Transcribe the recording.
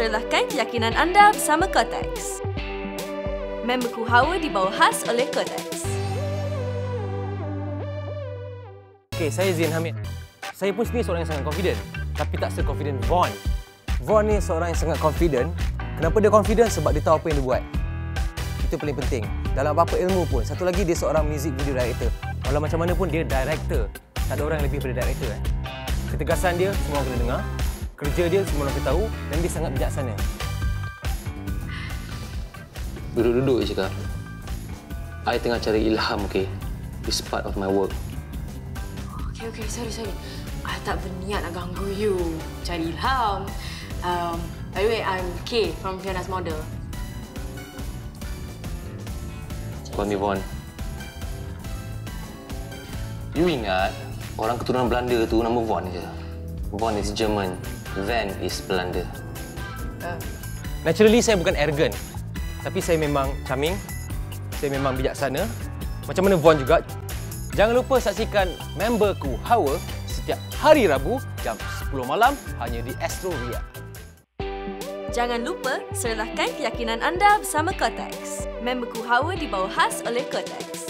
serlahkan keyakinan anda bersama. Memberku Hawa dibawa khas oleh Kotex. Okay, saya Zain Hamid. Saya pun sendiri seorang yang sangat confident. Tapi tak se-confident Von. Von ni seorang yang sangat confident. Kenapa dia confident? Sebab dia tahu apa yang dia buat. Itu paling penting. Dalam apa-apa ilmu pun. Satu lagi, dia seorang music video director. Walau macam mana pun, dia director. Tak ada orang yang lebih daripada director. Eh. Ketegasan dia, semua orang kena dengar. Kerja dia, semua orang tahu. Dan dia sangat bijaksana. Duduk-duduk je cakap. I tengah cari ilham, okay? It's part of my work. Okay, okay, sorry, sorry. I tak berniat nak ganggu you. Cari ilham. Um, by the way, I'm Kay from Fiona's Model. Call me Von. You ingat orang keturunan Belanda tu nama Von je? Von is German. Van is Belanda. Naturally, saya bukan arrogant. Tapi saya memang charming. Saya memang bijaksana. Macam mana Von juga. Jangan lupa saksikan memberku Hawa setiap hari Rabu jam 10 malam hanya di Astro Ria. Jangan lupa serlahkan keyakinan anda bersama Kotex. Memberku Hawa dibawa khas oleh Kotex.